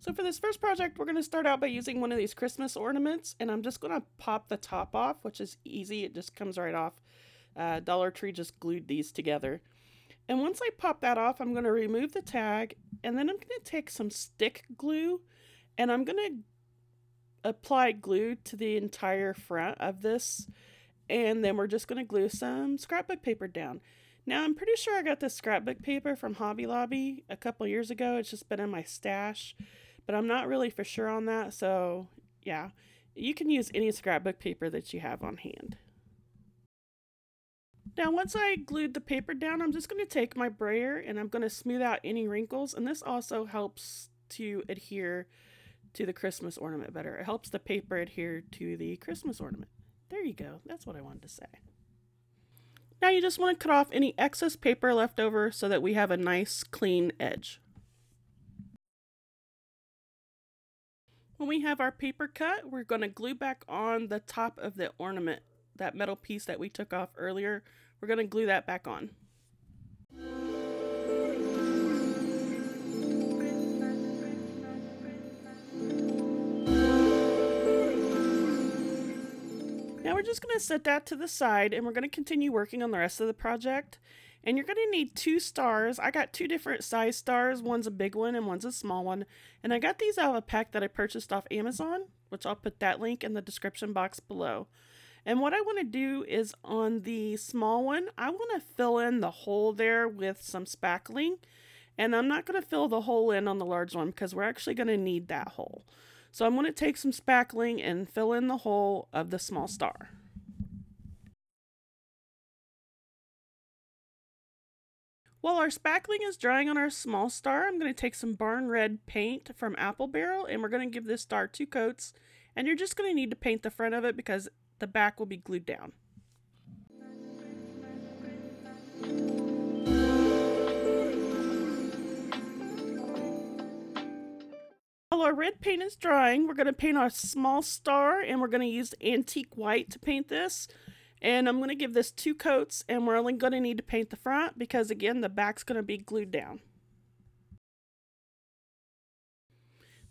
So for this first project, we're going to start out by using one of these Christmas ornaments, and I'm just going to pop the top off, which is easy. It just comes right off. Uh, Dollar Tree just glued these together. And once I pop that off, I'm going to remove the tag, and then I'm going to take some stick glue, and I'm going to apply glue to the entire front of this, and then we're just going to glue some scrapbook paper down. Now, I'm pretty sure I got this scrapbook paper from Hobby Lobby a couple years ago. It's just been in my stash, but I'm not really for sure on that. So, yeah, you can use any scrapbook paper that you have on hand. Now, once I glued the paper down, I'm just going to take my brayer and I'm going to smooth out any wrinkles. And this also helps to adhere to the Christmas ornament better. It helps the paper adhere to the Christmas ornament. There you go. That's what I wanted to say. Now you just want to cut off any excess paper left over so that we have a nice clean edge. When we have our paper cut, we're going to glue back on the top of the ornament, that metal piece that we took off earlier. We're going to glue that back on. Now we're just going to set that to the side and we're going to continue working on the rest of the project. And you're going to need two stars. I got two different size stars. One's a big one and one's a small one. And I got these out of a pack that I purchased off Amazon, which I'll put that link in the description box below. And what I want to do is on the small one, I want to fill in the hole there with some spackling. And I'm not going to fill the hole in on the large one because we're actually going to need that hole. So I'm going to take some spackling and fill in the hole of the small star. While our spackling is drying on our small star, I'm going to take some Barn Red paint from Apple Barrel and we're going to give this star two coats. And you're just going to need to paint the front of it because the back will be glued down. While our red paint is drying, we're going to paint our small star and we're going to use antique white to paint this. And I'm going to give this two coats and we're only going to need to paint the front because again, the back's going to be glued down.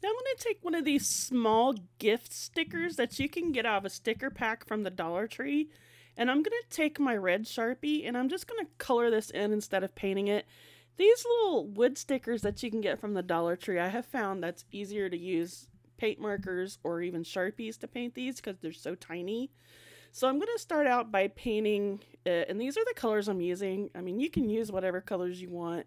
Now I'm going to take one of these small gift stickers that you can get out of a sticker pack from the Dollar Tree. And I'm going to take my red Sharpie and I'm just going to color this in instead of painting it. These little wood stickers that you can get from the Dollar Tree, I have found that's easier to use paint markers or even Sharpies to paint these because they're so tiny. So I'm going to start out by painting it, and these are the colors I'm using. I mean, you can use whatever colors you want.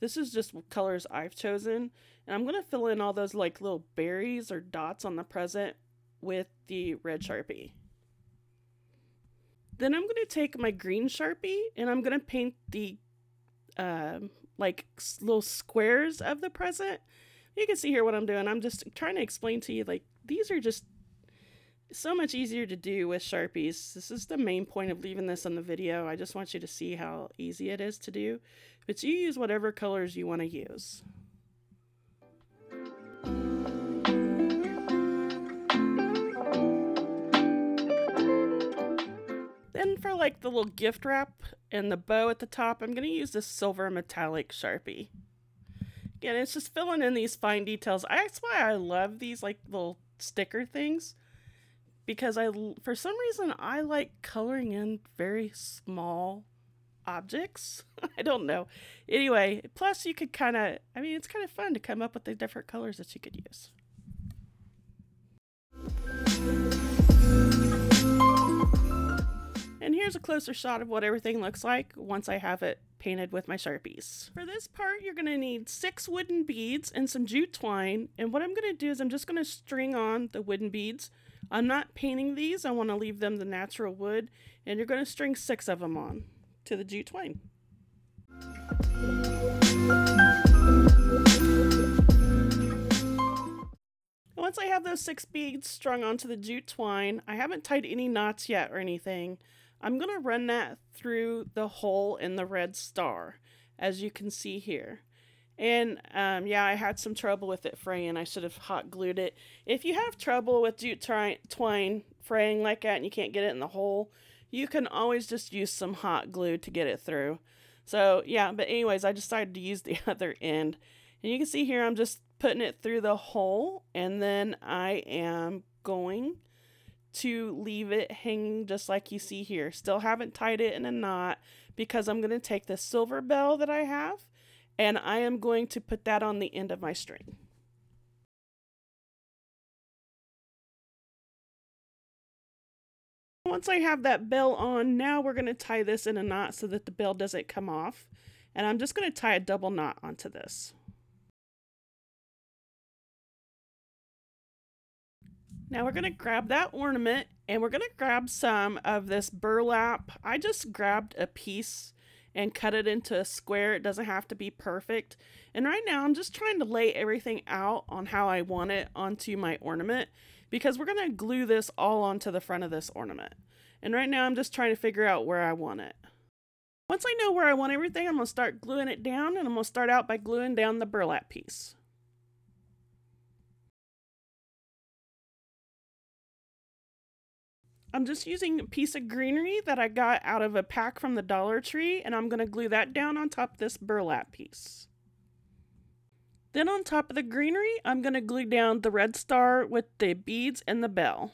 This is just colors I've chosen. And I'm going to fill in all those like little berries or dots on the present with the red Sharpie. Then I'm going to take my green Sharpie and I'm going to paint the um, like little squares of the present. You can see here what I'm doing. I'm just trying to explain to you like these are just so much easier to do with Sharpies. This is the main point of leaving this on the video. I just want you to see how easy it is to do. But you use whatever colors you want to use. Then for like the little gift wrap and the bow at the top, I'm going to use this silver metallic Sharpie. Again, it's just filling in these fine details. That's why I love these like little sticker things because I for some reason I like coloring in very small objects. I don't know. Anyway, plus you could kind of I mean it's kind of fun to come up with the different colors that you could use. And here's a closer shot of what everything looks like once I have it painted with my Sharpies. For this part, you're going to need six wooden beads and some jute twine. And what I'm going to do is I'm just going to string on the wooden beads. I'm not painting these. I want to leave them the natural wood. And you're going to string six of them on to the jute twine. Once I have those six beads strung onto the jute twine, I haven't tied any knots yet or anything. I'm going to run that through the hole in the red star, as you can see here. And um, yeah, I had some trouble with it fraying. I should have hot glued it. If you have trouble with jute twine fraying like that and you can't get it in the hole, you can always just use some hot glue to get it through. So yeah, but anyways, I decided to use the other end. And you can see here I'm just putting it through the hole and then I am going to leave it hanging just like you see here. Still haven't tied it in a knot because I'm going to take the silver bell that I have and I am going to put that on the end of my string. Once I have that bell on, now we're going to tie this in a knot so that the bell doesn't come off. And I'm just going to tie a double knot onto this. Now we're going to grab that ornament and we're going to grab some of this burlap. I just grabbed a piece and cut it into a square. It doesn't have to be perfect. And right now I'm just trying to lay everything out on how I want it onto my ornament because we're going to glue this all onto the front of this ornament. And right now I'm just trying to figure out where I want it. Once I know where I want everything, I'm going to start gluing it down and I'm going to start out by gluing down the burlap piece. I'm just using a piece of greenery that I got out of a pack from the Dollar Tree and I'm going to glue that down on top of this burlap piece. Then on top of the greenery, I'm going to glue down the red star with the beads and the bell.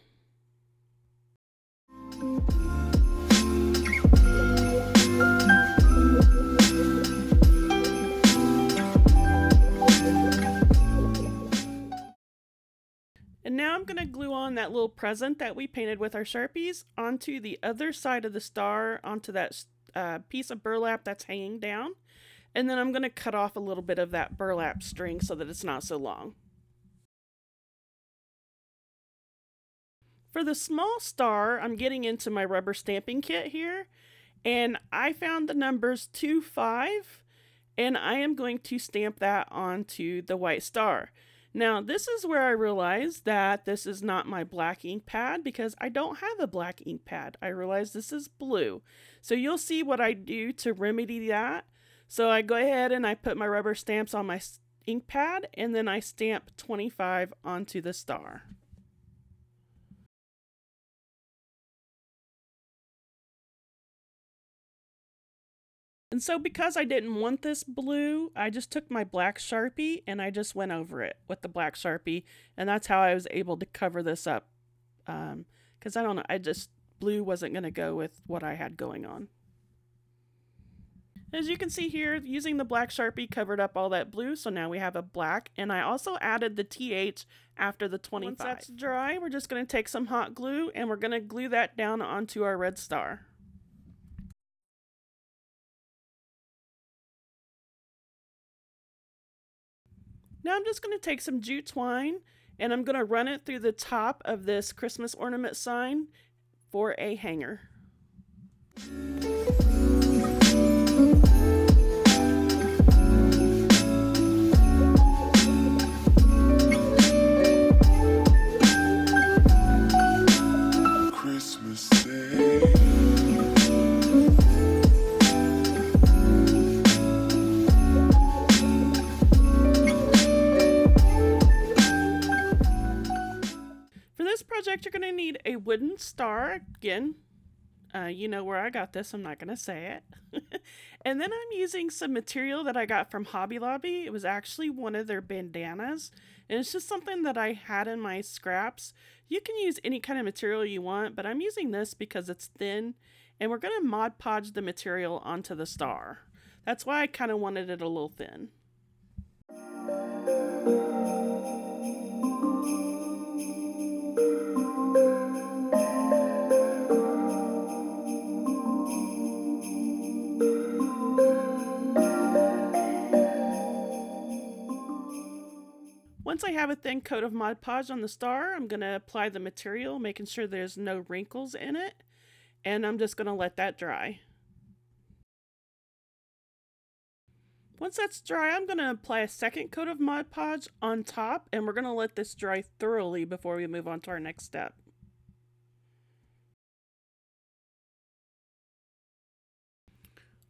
And now I'm going to glue on that little present that we painted with our Sharpies onto the other side of the star, onto that uh, piece of burlap that's hanging down. And then I'm going to cut off a little bit of that burlap string so that it's not so long. For the small star, I'm getting into my rubber stamping kit here. And I found the numbers 2, 5. And I am going to stamp that onto the white star. Now, this is where I realized that this is not my black ink pad because I don't have a black ink pad. I realize this is blue. So you'll see what I do to remedy that. So I go ahead and I put my rubber stamps on my ink pad and then I stamp 25 onto the star. And so because I didn't want this blue, I just took my black Sharpie and I just went over it with the black Sharpie. And that's how I was able to cover this up. Um, Because I don't know, I just, blue wasn't going to go with what I had going on. As you can see here, using the black Sharpie covered up all that blue, so now we have a black. And I also added the TH after the 25. Once that's dry, we're just going to take some hot glue and we're going to glue that down onto our red star. Now I'm just going to take some jute twine and I'm going to run it through the top of this Christmas ornament sign for a hanger. Project, you're going to need a wooden star. Again, uh, you know where I got this. I'm not going to say it. and then I'm using some material that I got from Hobby Lobby. It was actually one of their bandanas. And it's just something that I had in my scraps. You can use any kind of material you want, but I'm using this because it's thin. And we're going to Mod Podge the material onto the star. That's why I kind of wanted it a little thin. Thin coat of Mod Podge on the star, I'm going to apply the material, making sure there's no wrinkles in it. And I'm just going to let that dry. Once that's dry, I'm going to apply a second coat of Mod Podge on top, and we're going to let this dry thoroughly before we move on to our next step.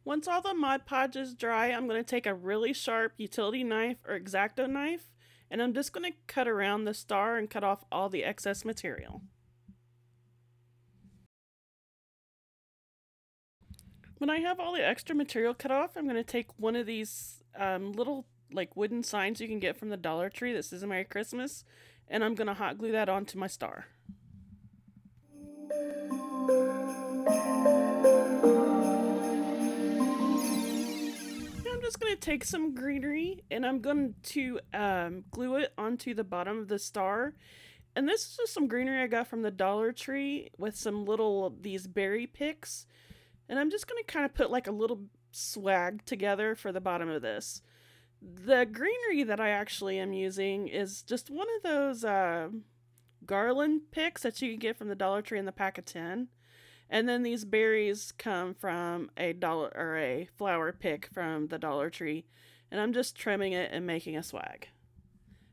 Once all the Mod Podge is dry, I'm going to take a really sharp utility knife or X-Acto knife and I'm just going to cut around the star and cut off all the excess material. When I have all the extra material cut off, I'm going to take one of these um, little like wooden signs you can get from the Dollar Tree that says Merry Christmas, and I'm gonna hot glue that onto my star. Just gonna take some greenery and I'm going to um, glue it onto the bottom of the star. And this is just some greenery I got from the Dollar Tree with some little these berry picks. And I'm just gonna kind of put like a little swag together for the bottom of this. The greenery that I actually am using is just one of those uh, garland picks that you can get from the Dollar Tree in the pack of 10. And then these berries come from a dollar or a flower pick from the Dollar Tree. And I'm just trimming it and making a swag.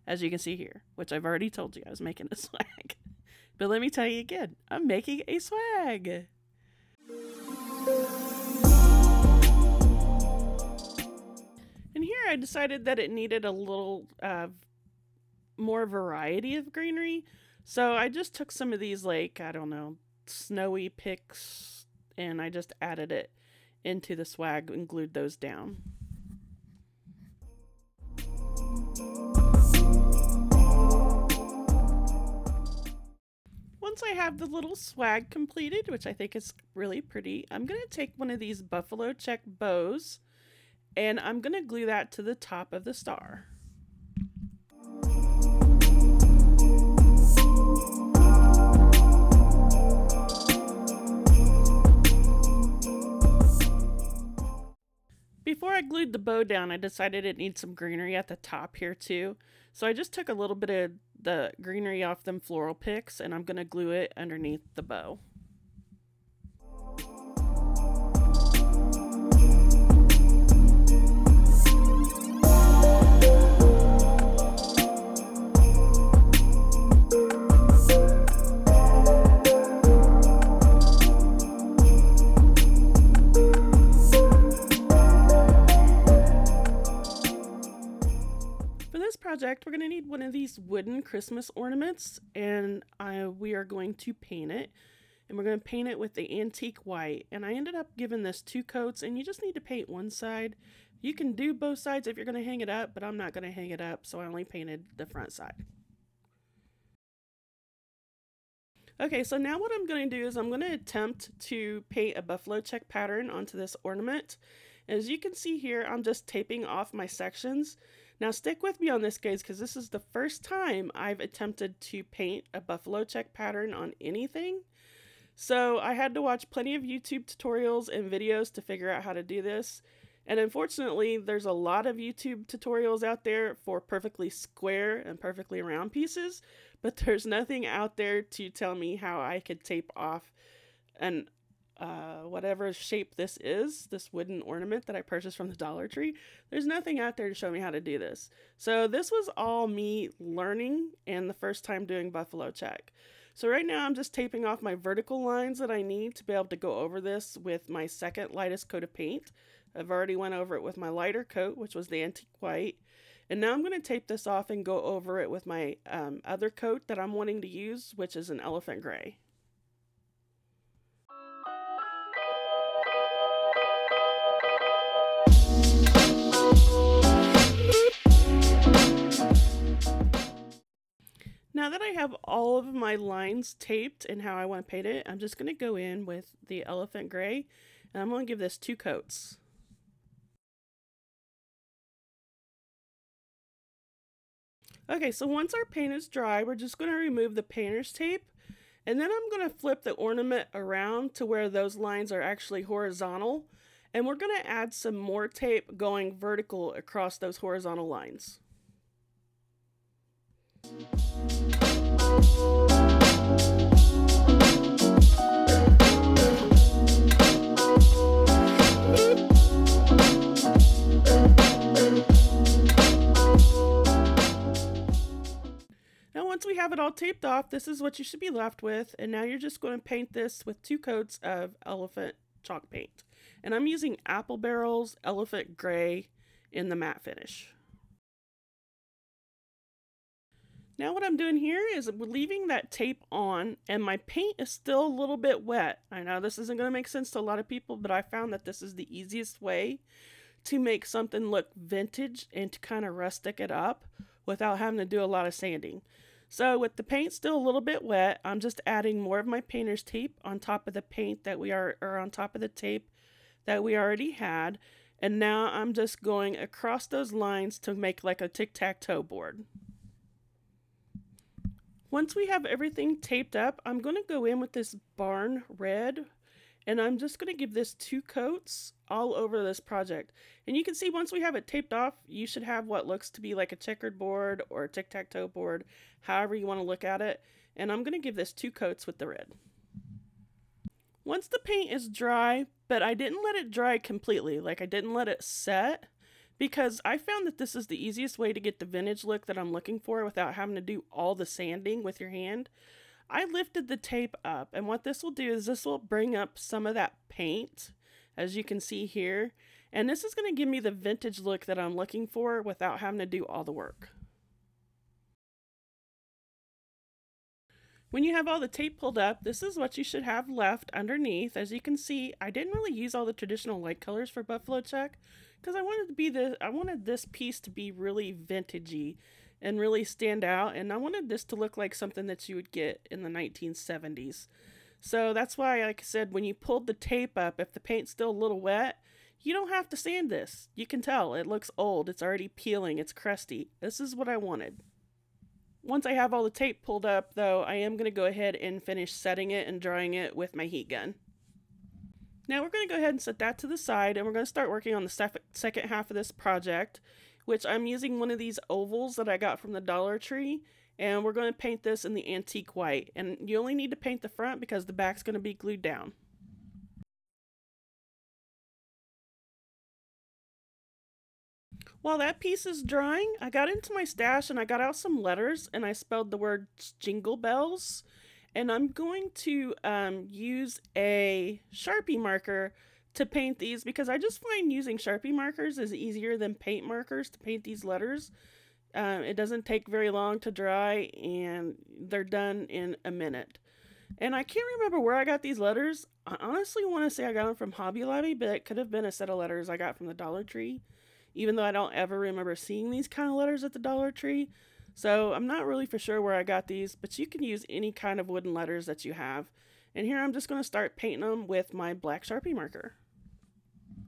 As you can see here, which I've already told you I was making a swag. But let me tell you again, I'm making a swag. And here I decided that it needed a little uh, more variety of greenery. So I just took some of these, like, I don't know, snowy picks, and I just added it into the swag and glued those down. Once I have the little swag completed, which I think is really pretty, I'm going to take one of these buffalo check bows and I'm going to glue that to the top of the star. Before I glued the bow down, I decided it needs some greenery at the top here too. So I just took a little bit of the greenery off them floral picks and I'm going to glue it underneath the bow. Project, we're going to need one of these wooden Christmas ornaments, and I, we are going to paint it. And we're going to paint it with the antique white. And I ended up giving this two coats, and you just need to paint one side. You can do both sides if you're going to hang it up, but I'm not going to hang it up, so I only painted the front side. Okay, so now what I'm going to do is I'm going to attempt to paint a buffalo check pattern onto this ornament. As you can see here, I'm just taping off my sections. Now stick with me on this guys because this is the first time I've attempted to paint a buffalo check pattern on anything. So I had to watch plenty of YouTube tutorials and videos to figure out how to do this. And unfortunately, there's a lot of YouTube tutorials out there for perfectly square and perfectly round pieces, but there's nothing out there to tell me how I could tape off an uh, whatever shape this is, this wooden ornament that I purchased from the Dollar Tree, there's nothing out there to show me how to do this. So this was all me learning and the first time doing buffalo check. So right now I'm just taping off my vertical lines that I need to be able to go over this with my second lightest coat of paint. I've already went over it with my lighter coat, which was the antique white. And now I'm going to tape this off and go over it with my um, other coat that I'm wanting to use, which is an elephant gray. Now that I have all of my lines taped and how I want to paint it, I'm just going to go in with the elephant gray and I'm going to give this two coats. Okay, so once our paint is dry, we're just going to remove the painter's tape and then I'm going to flip the ornament around to where those lines are actually horizontal and we're going to add some more tape going vertical across those horizontal lines. Now once we have it all taped off, this is what you should be left with. And now you're just going to paint this with two coats of elephant chalk paint. And I'm using Apple Barrels Elephant Gray in the matte finish. Now what I'm doing here is leaving that tape on and my paint is still a little bit wet. I know this isn't going to make sense to a lot of people, but I found that this is the easiest way to make something look vintage and to kind of rustic it up without having to do a lot of sanding. So with the paint still a little bit wet, I'm just adding more of my painter's tape on top of the paint that we are, or on top of the tape that we already had. And now I'm just going across those lines to make like a tic-tac-toe board. Once we have everything taped up, I'm going to go in with this barn red and I'm just going to give this two coats all over this project. And you can see once we have it taped off, you should have what looks to be like a checkered board or a tic-tac-toe board, however you want to look at it. And I'm going to give this two coats with the red. Once the paint is dry, but I didn't let it dry completely, like I didn't let it set, because I found that this is the easiest way to get the vintage look that I'm looking for without having to do all the sanding with your hand. I lifted the tape up and what this will do is this will bring up some of that paint as you can see here and this is going to give me the vintage look that I'm looking for without having to do all the work. When you have all the tape pulled up, this is what you should have left underneath. As you can see, I didn't really use all the traditional light colors for Buffalo Check because I wanted to be the I wanted this piece to be really vintagey and really stand out and I wanted this to look like something that you would get in the 1970s. So that's why like I said when you pulled the tape up if the paint's still a little wet, you don't have to sand this. You can tell it looks old, it's already peeling, it's crusty. This is what I wanted. Once I have all the tape pulled up, though, I am going to go ahead and finish setting it and drying it with my heat gun. Now we're going to go ahead and set that to the side and we're going to start working on the second half of this project, which I'm using one of these ovals that I got from the Dollar Tree and we're going to paint this in the antique white. And you only need to paint the front because the back's going to be glued down. While that piece is drying, I got into my stash and I got out some letters and I spelled the word jingle bells. And I'm going to um, use a Sharpie marker to paint these because I just find using Sharpie markers is easier than paint markers to paint these letters. Um, it doesn't take very long to dry and they're done in a minute. And I can't remember where I got these letters. I honestly want to say I got them from Hobby Lobby, but it could have been a set of letters I got from the Dollar Tree even though I don't ever remember seeing these kind of letters at the Dollar Tree. So I'm not really for sure where I got these, but you can use any kind of wooden letters that you have. And here I'm just going to start painting them with my black Sharpie marker.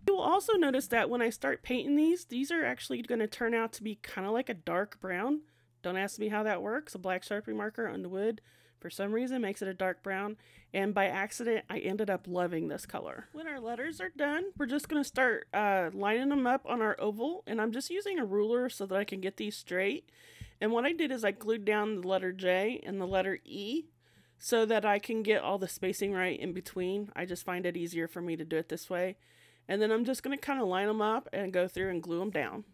You will also notice that when I start painting these, these are actually going to turn out to be kind of like a dark brown. Don't ask me how that works. A black Sharpie marker on the wood for some reason makes it a dark brown and by accident I ended up loving this color. When our letters are done we're just going to start uh, lining them up on our oval and I'm just using a ruler so that I can get these straight and what I did is I glued down the letter J and the letter E so that I can get all the spacing right in between. I just find it easier for me to do it this way and then I'm just going to kind of line them up and go through and glue them down.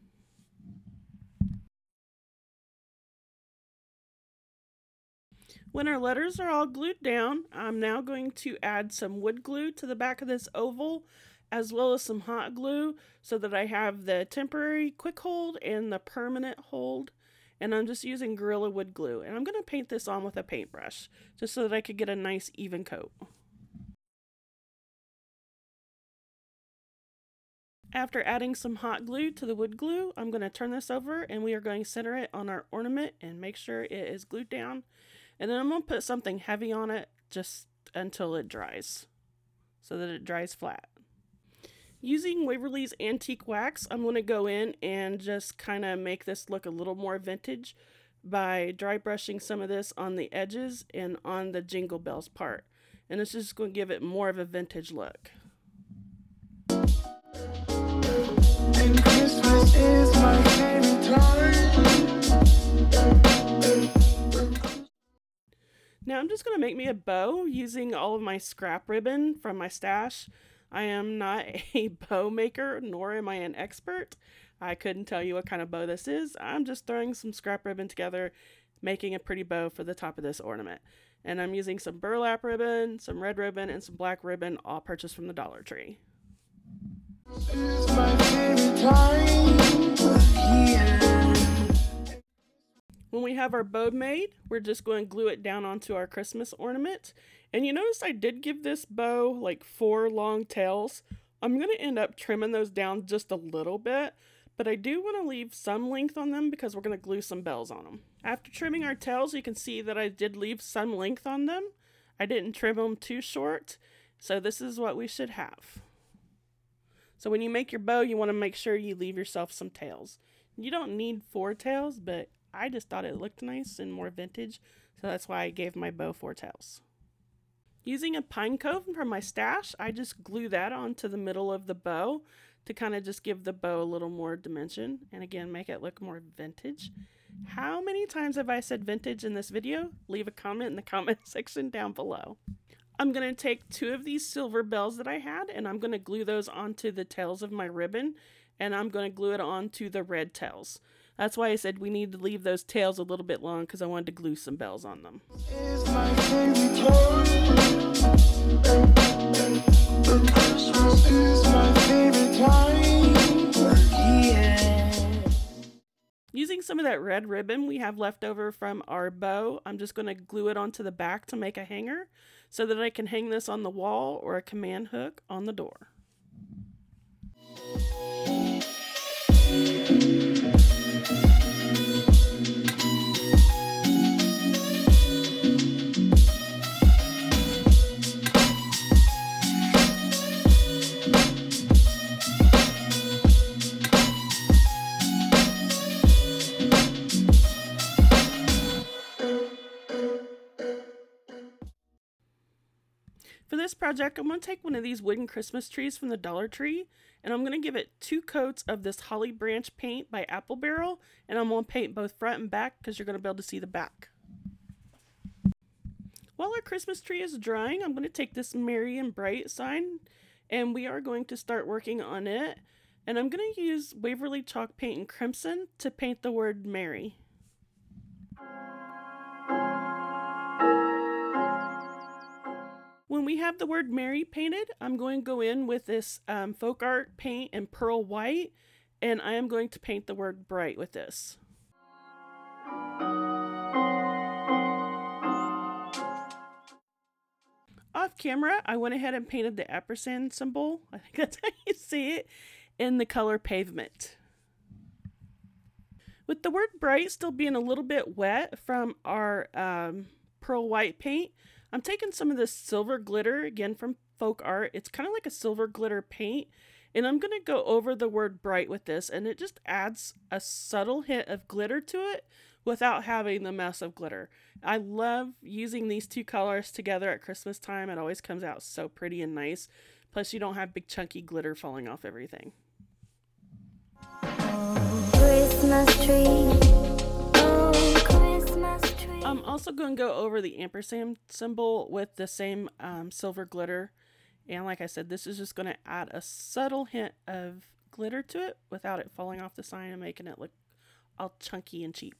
When our letters are all glued down, I'm now going to add some wood glue to the back of this oval as well as some hot glue so that I have the temporary quick hold and the permanent hold. And I'm just using Gorilla Wood glue. And I'm going to paint this on with a paintbrush just so that I could get a nice even coat. After adding some hot glue to the wood glue, I'm going to turn this over and we are going to center it on our ornament and make sure it is glued down and then I'm going to put something heavy on it just until it dries so that it dries flat. Using Waverly's Antique Wax, I'm going to go in and just kind of make this look a little more vintage by dry brushing some of this on the edges and on the Jingle Bells part. And it's just going to give it more of a vintage look. And Christmas is my favorite time. Now I'm just going to make me a bow using all of my scrap ribbon from my stash. I am not a bow maker, nor am I an expert. I couldn't tell you what kind of bow this is. I'm just throwing some scrap ribbon together, making a pretty bow for the top of this ornament. And I'm using some burlap ribbon, some red ribbon, and some black ribbon, all purchased from the Dollar Tree. When we have our bow made, we're just going to glue it down onto our Christmas ornament. And you notice I did give this bow like four long tails. I'm going to end up trimming those down just a little bit, but I do want to leave some length on them because we're going to glue some bells on them. After trimming our tails, you can see that I did leave some length on them. I didn't trim them too short, so this is what we should have. So when you make your bow, you want to make sure you leave yourself some tails. You don't need four tails, but I just thought it looked nice and more vintage, so that's why I gave my bow four tails. Using a pine cone from my stash, I just glue that onto the middle of the bow to kind of just give the bow a little more dimension and again make it look more vintage. How many times have I said vintage in this video? Leave a comment in the comment section down below. I'm going to take two of these silver bells that I had and I'm going to glue those onto the tails of my ribbon and I'm going to glue it onto the red tails. That's why I said we need to leave those tails a little bit long because I wanted to glue some bells on them. Using some of that red ribbon we have left over from our bow, I'm just going to glue it onto the back to make a hanger so that I can hang this on the wall or a command hook on the door. For this project, I'm going to take one of these wooden Christmas trees from the Dollar Tree, and I'm going to give it two coats of this holly branch paint by Apple Barrel, and I'm going to paint both front and back because you're going to be able to see the back. While our Christmas tree is drying, I'm going to take this Merry and Bright sign, and we are going to start working on it. And I'm going to use Waverly Chalk Paint in Crimson to paint the word Merry. We have the word Merry painted, I'm going to go in with this um, folk art paint and pearl white, and I am going to paint the word bright with this. Off camera, I went ahead and painted the ampersand symbol, I think that's how you see it, in the color pavement. With the word bright still being a little bit wet from our um, pearl white paint, I'm taking some of this silver glitter again from folk art. It's kind of like a silver glitter paint. And I'm going to go over the word bright with this, and it just adds a subtle hint of glitter to it without having the mess of glitter. I love using these two colors together at Christmas time. It always comes out so pretty and nice. Plus, you don't have big chunky glitter falling off everything. Christmas tree. I'm also going to go over the ampersand symbol with the same um, silver glitter. And like I said, this is just going to add a subtle hint of glitter to it without it falling off the sign and making it look all chunky and cheap.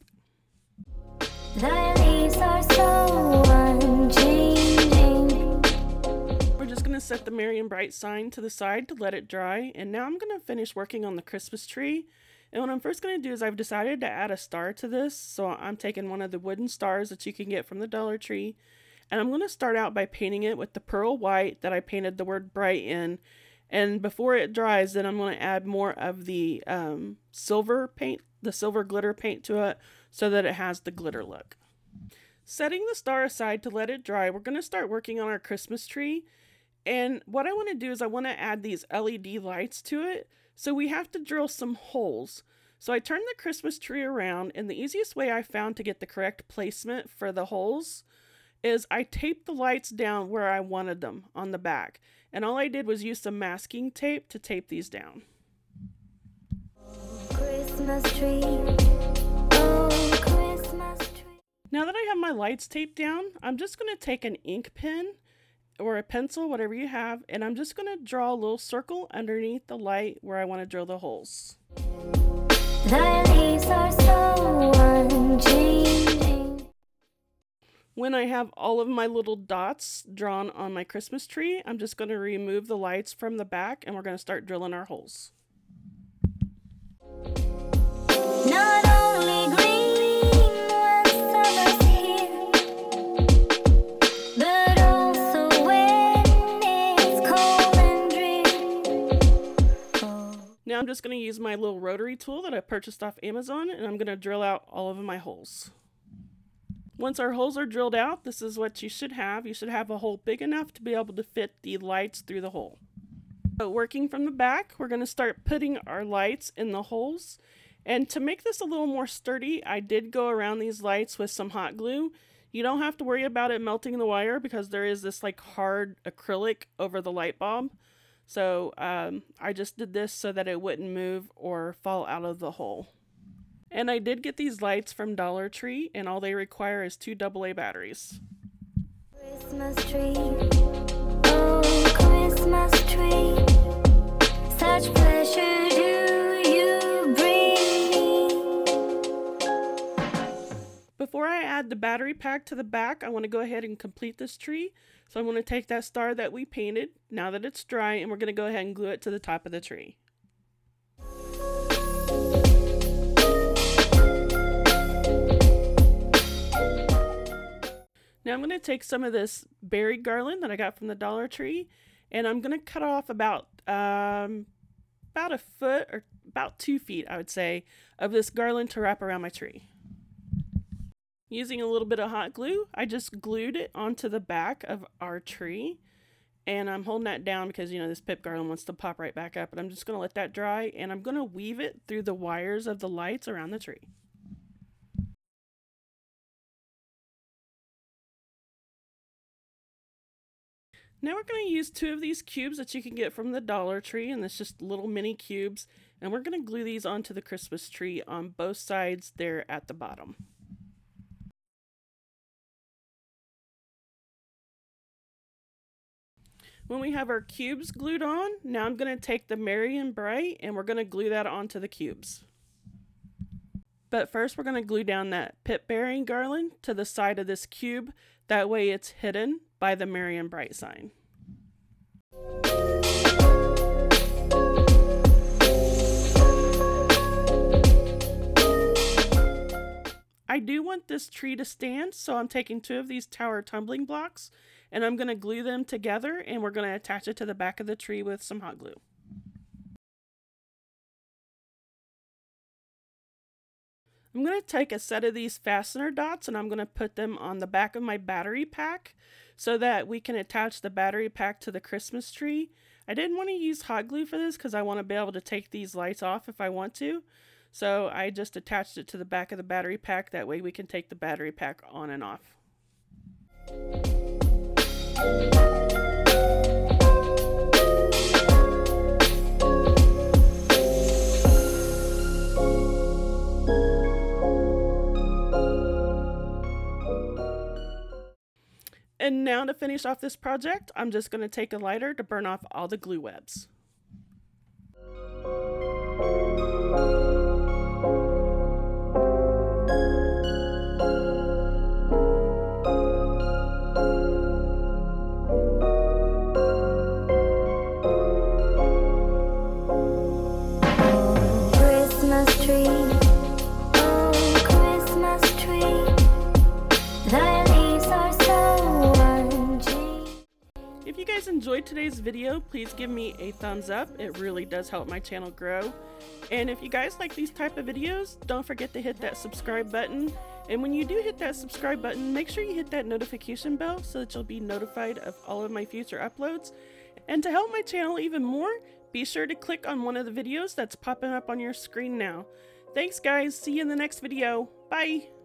We're just going to set the Merry and Bright sign to the side to let it dry. And now I'm going to finish working on the Christmas tree. And what I'm first going to do is I've decided to add a star to this. So I'm taking one of the wooden stars that you can get from the Dollar Tree. And I'm going to start out by painting it with the pearl white that I painted the word bright in. And before it dries, then I'm going to add more of the um, silver paint, the silver glitter paint to it so that it has the glitter look. Setting the star aside to let it dry, we're going to start working on our Christmas tree. And what I want to do is I want to add these LED lights to it so we have to drill some holes. So I turned the Christmas tree around, and the easiest way I found to get the correct placement for the holes is I taped the lights down where I wanted them on the back. And all I did was use some masking tape to tape these down. Christmas tree. Oh, Christmas tree. Now that I have my lights taped down, I'm just going to take an ink pen or a pencil, whatever you have, and I'm just going to draw a little circle underneath the light where I want to drill the holes. when I have all of my little dots drawn on my Christmas tree, I'm just going to remove the lights from the back and we're going to start drilling our holes. Just going to use my little rotary tool that I purchased off Amazon and I'm going to drill out all of my holes. Once our holes are drilled out, this is what you should have. You should have a hole big enough to be able to fit the lights through the hole. But working from the back, we're going to start putting our lights in the holes. And to make this a little more sturdy, I did go around these lights with some hot glue. You don't have to worry about it melting the wire because there is this like hard acrylic over the light bulb. So um, I just did this so that it wouldn't move or fall out of the hole. And I did get these lights from Dollar Tree, and all they require is two AA batteries. Christmas tree, oh Christmas tree, such pleasure do you bring me. Before I add the battery pack to the back, I want to go ahead and complete this tree. So I'm going to take that star that we painted, now that it's dry, and we're going to go ahead and glue it to the top of the tree. Now I'm going to take some of this berry garland that I got from the Dollar Tree and I'm going to cut off about um, about a foot or about two feet, I would say, of this garland to wrap around my tree. Using a little bit of hot glue, I just glued it onto the back of our tree. And I'm holding that down because, you know, this pip garland wants to pop right back up. But I'm just going to let that dry and I'm going to weave it through the wires of the lights around the tree. Now we're going to use two of these cubes that you can get from the Dollar Tree, and it's just little mini cubes, and we're going to glue these onto the Christmas tree on both sides there at the bottom. When we have our cubes glued on, now I'm going to take the Merry and Bright and we're going to glue that onto the cubes. But first we're going to glue down that pip berry garland to the side of this cube. That way it's hidden by the Merry and Bright sign. I do want this tree to stand, so I'm taking two of these tower tumbling blocks and I'm going to glue them together and we're going to attach it to the back of the tree with some hot glue. I'm going to take a set of these fastener dots and I'm going to put them on the back of my battery pack so that we can attach the battery pack to the Christmas tree. I didn't want to use hot glue for this because I want to be able to take these lights off if I want to. So I just attached it to the back of the battery pack. That way we can take the battery pack on and off. And now to finish off this project, I'm just going to take a lighter to burn off all the glue webs. Enjoyed today's video, please give me a thumbs up. It really does help my channel grow. And if you guys like these type of videos, don't forget to hit that subscribe button. And when you do hit that subscribe button, make sure you hit that notification bell so that you'll be notified of all of my future uploads. And to help my channel even more, be sure to click on one of the videos that's popping up on your screen now. Thanks guys, see you in the next video. Bye!